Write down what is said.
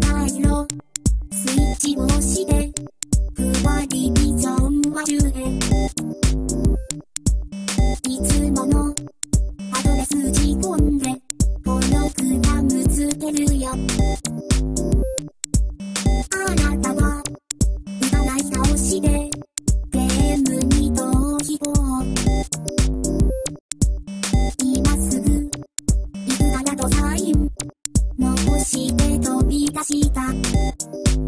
態のスイッチを押してふわりにゾンは10円いつものアドレス打ち込んでこのクラムつけるよ。して飛び出した。